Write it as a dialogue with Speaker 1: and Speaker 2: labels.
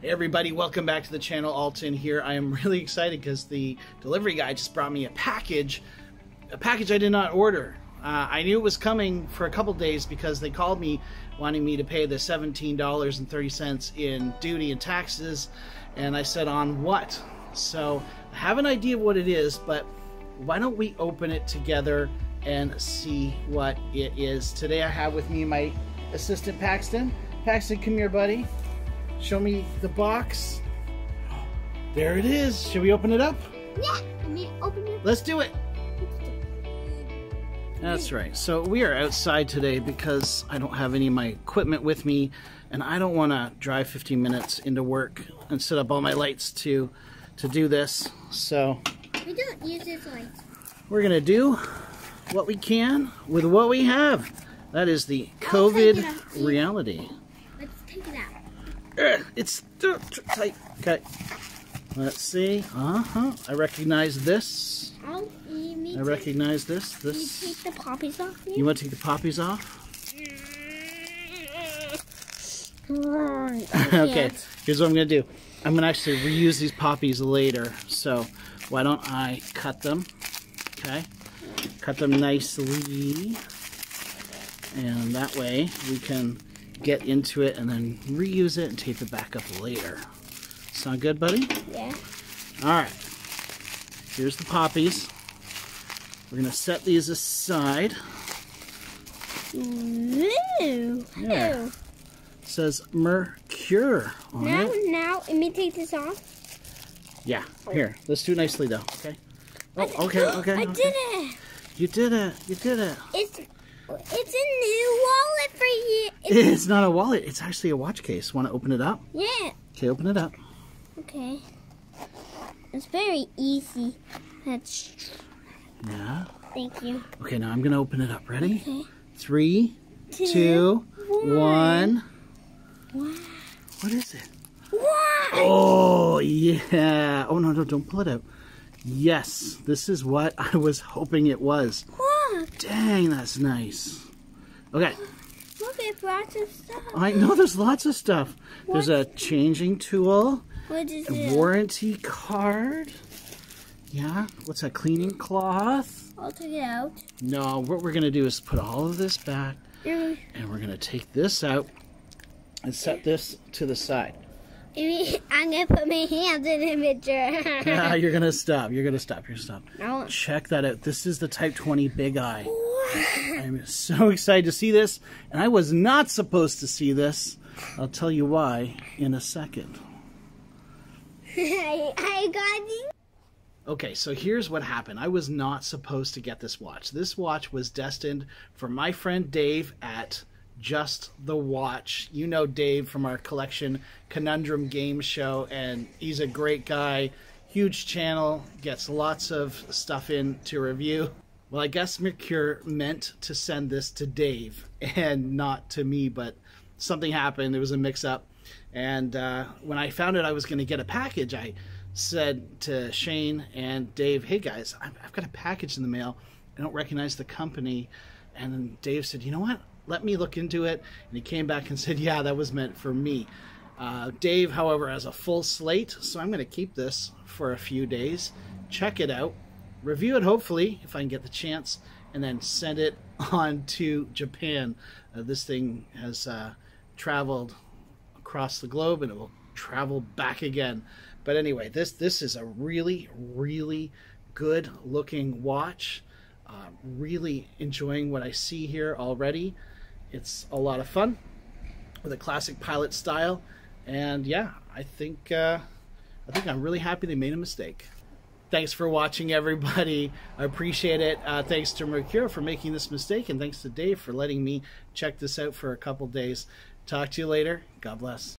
Speaker 1: Hey everybody, welcome back to the channel. Alton here. I am really excited because the delivery guy just brought me a package, a package I did not order. Uh, I knew it was coming for a couple days because they called me wanting me to pay the $17.30 in duty and taxes, and I said, on what? So I have an idea of what it is, but why don't we open it together and see what it is. Today I have with me my assistant Paxton. Paxton, come here, buddy. Show me the box. There it is. Should we open it up?
Speaker 2: Yeah, I mean, open it.
Speaker 1: Let's do it. That's right. So we are outside today because I don't have any of my equipment with me and I don't want to drive 15 minutes into work and set up all my lights to to do this. So
Speaker 2: We don't use this lights.
Speaker 1: we're going to do what we can with what we have. That is the
Speaker 2: I'll take it
Speaker 1: COVID reality.
Speaker 2: Let's take it out.
Speaker 1: Ugh, It's tight. Okay. Let's see. Uh-huh. I recognize this.
Speaker 2: You
Speaker 1: I recognize this.
Speaker 2: You
Speaker 1: This.
Speaker 2: take the poppies off
Speaker 1: You want to take the poppies off? okay. Here's what I'm going to do. I'm going to actually reuse these poppies later. So why don't I cut them? Okay. Cut them nicely. And that way we can get into it and then reuse it and tape it back up later. Sound good, buddy?
Speaker 2: Yeah.
Speaker 1: All right. Here's the poppies. We're going to set these aside.
Speaker 2: Ooh.
Speaker 1: Yeah. Says Merkur on
Speaker 2: Now,
Speaker 1: it.
Speaker 2: now, let me take this off.
Speaker 1: Yeah. Here, let's do it nicely though. Okay. Oh, okay, okay.
Speaker 2: I
Speaker 1: okay.
Speaker 2: did it.
Speaker 1: You did it. You did it.
Speaker 2: It's it's a new wallet for you. It's,
Speaker 1: It's not a wallet. It's actually a watch case. Want to open it up?
Speaker 2: yeah.
Speaker 1: Okay, open it up.
Speaker 2: Okay. It's very easy. That's
Speaker 1: Yeah.
Speaker 2: thank you.
Speaker 1: Okay, now I'm gonna open it up. Ready?
Speaker 2: Okay.
Speaker 1: Three, two, one.
Speaker 2: Wow.
Speaker 1: What is it?
Speaker 2: Wow.
Speaker 1: Oh yeah. Oh no, no, don't pull it out. Yes, this is what I was hoping it was.
Speaker 2: Look,
Speaker 1: Dang, that's nice. Okay.
Speaker 2: look at lots of stuff.
Speaker 1: I know there's lots of stuff. There's a changing tool,
Speaker 2: What is
Speaker 1: a
Speaker 2: it?
Speaker 1: warranty card. Yeah, what's that? Cleaning cloth.
Speaker 2: I'll take it out.
Speaker 1: No, what we're gonna do is put all of this back,
Speaker 2: Maybe,
Speaker 1: and we're gonna take this out and set this to the side.
Speaker 2: I'm gonna put my hands in the picture.
Speaker 1: Yeah, you're gonna stop. You're gonna stop. You're gonna stop.
Speaker 2: No.
Speaker 1: Check that out. This is the Type 20 Big Eye. I'm so excited to see this, and I was not supposed to see this. I'll tell you why in a second.
Speaker 2: I, I got it.
Speaker 1: Okay, so here's what happened. I was not supposed to get this watch. This watch was destined for my friend Dave at Just the Watch. You know Dave from our collection Conundrum Game Show, and he's a great guy. Huge channel, gets lots of stuff in to review. Well, I guess Merkur meant to send this to Dave and not to me, but something happened. There was a mix up. And uh, when I found out I was going to get a package, I said to Shane and Dave, "Hey guys, I've got a package in the mail. I don't recognize the company." And then Dave said, "You know what? Let me look into it." And he came back and said, "Yeah, that was meant for me." Uh, Dave, however, has a full slate, so I'm going to keep this for a few days, check it out, review it hopefully if I can get the chance, and then send it on to Japan. Uh, this thing has uh, traveled across the globe and it will travel back again. But anyway, this this is a really really good looking watch. Uh, really enjoying what I see here already. It's a lot of fun with a classic pilot style, and yeah, I think uh, I think I'm really happy they made a mistake. Thanks for watching, everybody. I appreciate it. Uh, thanks to Merkur for making this mistake, and thanks to Dave for letting me check this out for a couple days. Talk to you later. God bless.